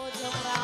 Pojok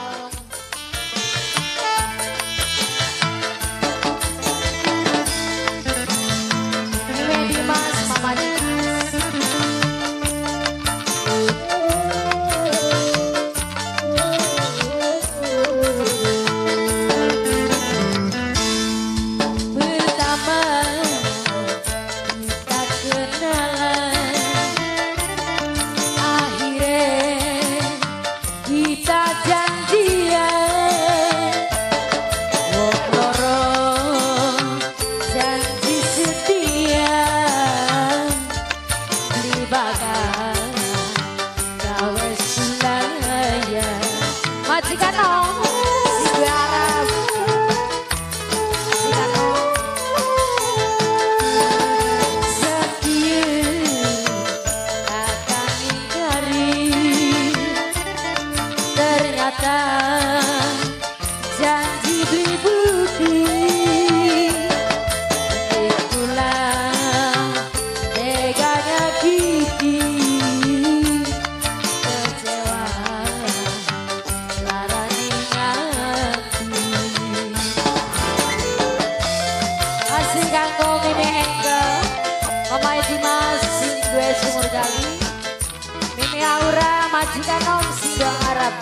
mantap.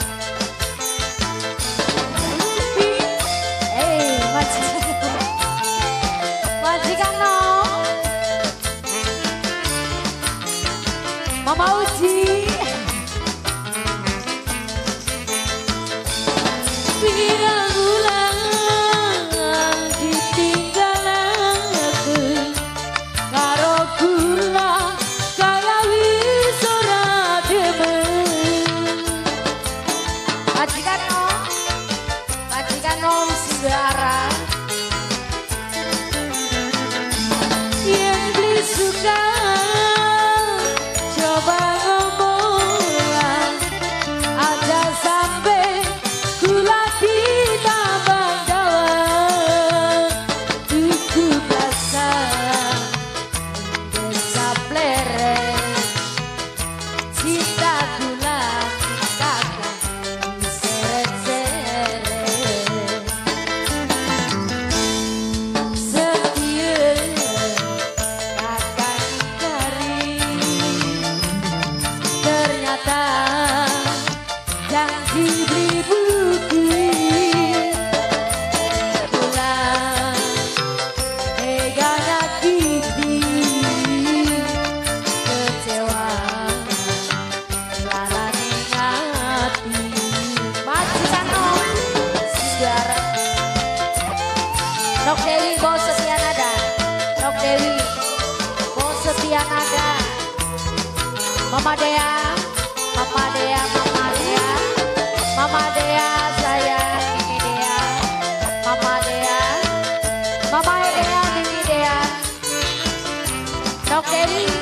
Eh, majikan. Majikan no. Mama Uji. Bilang desire kesedihan Anda. Mama Dea, Mama Dea, Mama Dea, Mama Dea saya ini Dea, Mama Dea, Mama Dea ini Dea. Dok Dewi.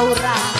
aura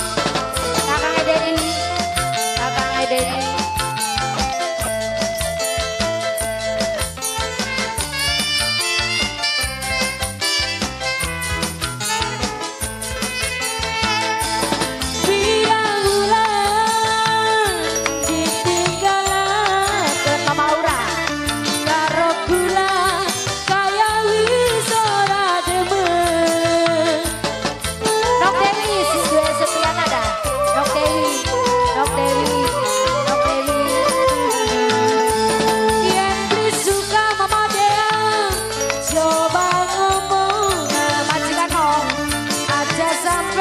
I'm.